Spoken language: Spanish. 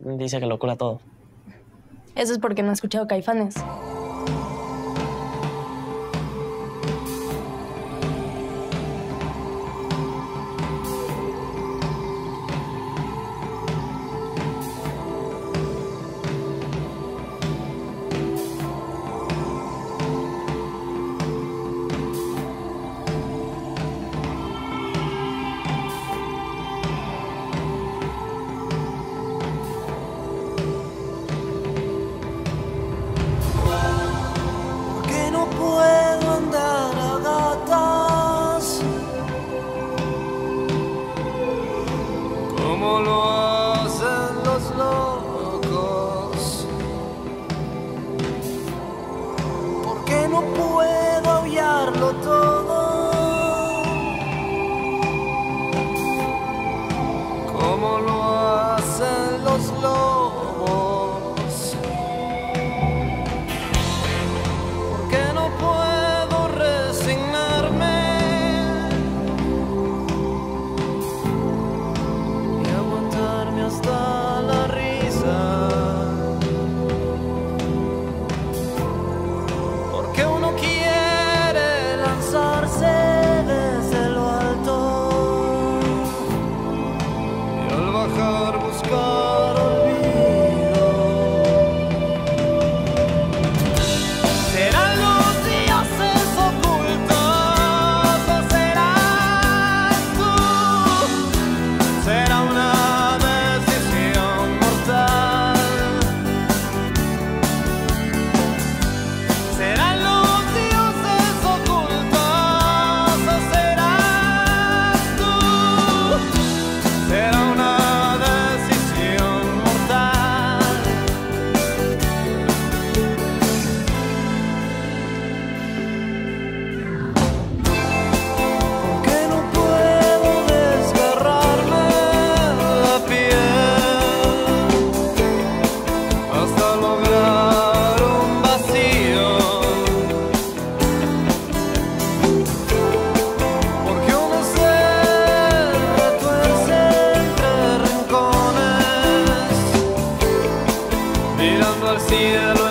dice que lo cura todo. Eso es porque no ha escuchado Caifanes. bajar a buscar mirando al cielo